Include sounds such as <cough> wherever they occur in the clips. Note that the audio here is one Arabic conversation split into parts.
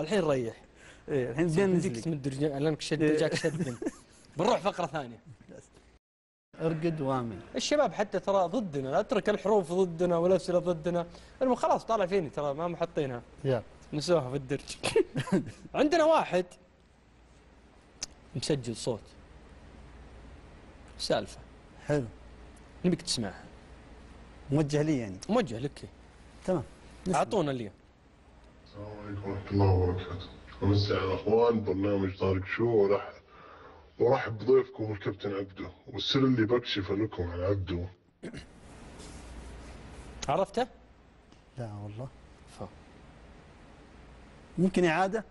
الحين ريح إيه الحين زين بديك تمد رجال لانك شد إيه. رجاك شد بنروح فقره ثانية ارقد وامن الشباب حتى ترى ضدنا لا اترك الحروف ضدنا والاسئله ضدنا المهم خلاص طالع فيني ترى ما محطينها يلا نسوها في الدرج عندنا واحد مسجل صوت سالفه حلو نبيك تسمعها موجه لي يعني موجه لك تمام. اعطونا اليوم السلام عليكم ورحمة الله وبركاته. أمسي على الأخوان برنامج طارق شو ورح ورحب بضيفكم الكابتن عبده والسر اللي بكشفه لكم عن عبده عرفته؟ لا والله. ف- ممكن إعادة؟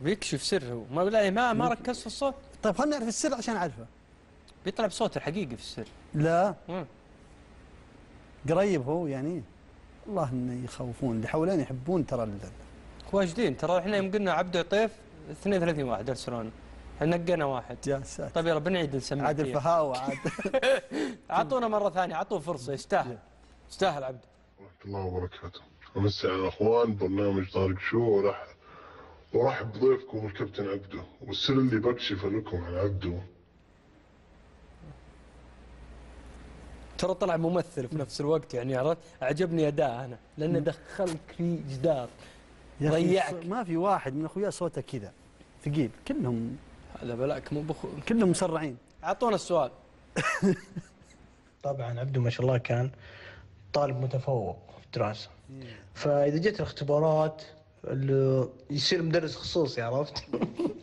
بيكشف سر هو. ما بالله ما ما ركز في الصوت. طيب خلينا نعرف السر عشان أعرفه. بيطلع بصوت الحقيقي في السر. لا. مم. قريب هو يعني. والله انه يخوفون. اللي حوالين يحبون ترى واجدين. ترى إحنا يوم قلنا عبد عطيف 32 واحد ارسلونا نقينا واحد. يا ساتر. طيب يلا بنعيد نسميه عاد. الفهاوة عاد اعطونا <laughs> مرة ثانية اعطوه فرصة. يستاهل. يستاهل عبد ورحمة الله وبركاته. أمسي على الأخوان برنامج طارق شو ورح ورحب بضيفكم الكابتن عبده والسر اللي بكشفه لكم عن عبده ترى طلع ممثل في نفس الوقت يعني عرفت؟ عجبني أداء أنا لأنه دخلك في جدار ضيعك. ما في واحد من أخويا صوته كذا ثقيل كلهم هذا بلاك مو بخو كلهم مسرعين. أعطونا السؤال. <laughs> طبعا عبده ما شاء الله كان طالب متفوق في الدراسة فإذا جت الاختبارات اللي يصير مدرس خصوصي عرفت؟ <laughs>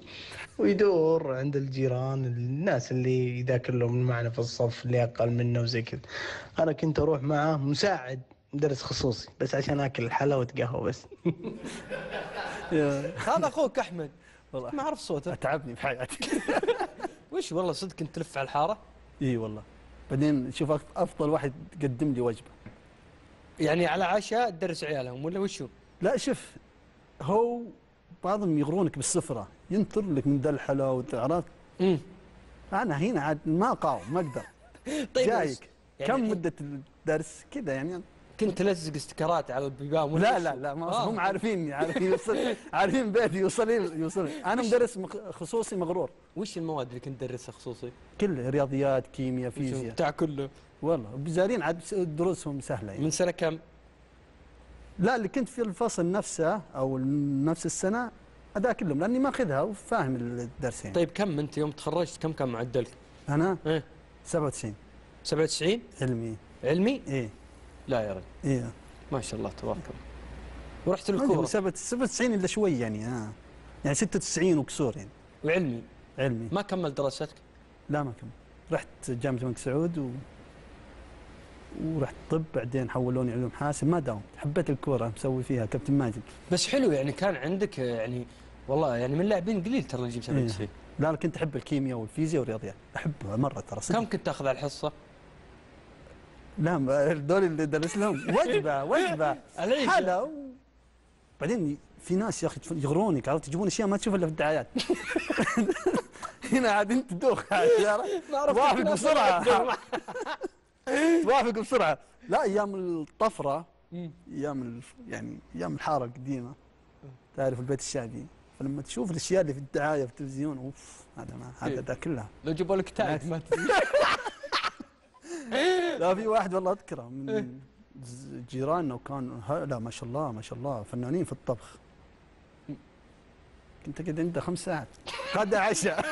ويدور عند الجيران الناس اللي يذاكر لهم معنا في الصف اللي أقل منه وزي كذا. أنا كنت أروح معه مساعد مدرس خصوصي بس عشان آكل حلاوة قهوة بس. <laughs> هذا أخوك أحمد. والله. ما أعرف صوته. أتعبني بحياتي <laughs> <laughs> وش والله صدق كنت تلف على الحارة؟ إي والله. بعدين شوف أفضل واحد قدم لي وجبة. يعني على عشاء تدرس عيالهم ولا وشو؟ لا شوف هو بعضهم يغرونك بالسفرة ينطر لك من عرفت امم أنا هنا عاد ما اقاوم ما أقدر. <laughs> طيب جايك. يعني كم مدة الدرس؟ كذا يعني. كنت تلزق استكرات على البيبان لا؟ لا لا ما آه. هم عارفين عارفين يوصل عارفين بيتي يوصل يوصل. أنا مدرس خصوصي مغرور. وش المواد اللي كنت تدرسها خصوصي؟ كله رياضيات كيمياء فيزياء. بتاع كله. والله بزارين عاد دروسهم سهلة يعني. من سنة كم؟ لا اللي كنت في الفصل نفسه أو نفس السنة هذا كلهم لأني ماخذها وفاهم الدرس يعني طيب كم أنت يوم تخرجت كم كان معدلك؟ أنا؟ إيه. 97 97 علمي. علمي؟ إيه. لا يا رجل. إيه. ما شاء الله تبارك الله. ورحت للكوره 97 إلا شوي يعني آه. يعني 96 وكسور يعني. وعلمي علمي. ما كمل دراستك؟ لا ما كمل. رحت جامعة الملك سعود و... ورحت طب بعدين حولوني علوم حاسب ما داومت حبيت الكورة مسوي فيها كابتن ماجد. بس حلو يعني كان عندك آه، يعني والله يعني من اللاعبين قليل ترى اللي يجيب 97 لا أنا كنت أحب الكيمياء والفيزياء والرياضيات. أحبها مرة ترى صدق. كم كنت تاخذ على الحصة؟ لا دول اللي درس لهم. <laughs> وجبة وجبة. و... بعدين في ناس يا أخي يغرونك عرفت؟ يجيبون أشياء ما تشوفها إلا في الدعايات. <laughs> هنا عاد أنت تدوخ عاد توافق بسرعة. <laughs> <laughs> توافق بسرعة. لا أيام الطفرة أيام. يعني أيام الحارة القديمة. تعرف البيت الشعبي؟ فلما تشوف الأشياء اللي في الدعاية في التلفزيون أوف هذا ما هذا ده كلها لو جابوا لك تاج ما <laughs> تدري. <laughs> لا في واحد والله أذكره من ز- جيراننا وكان لا ما شاء الله ما شاء الله فنانين في الطبخ. كنت قاعد عنده خمس ساعات. غدا عشاء.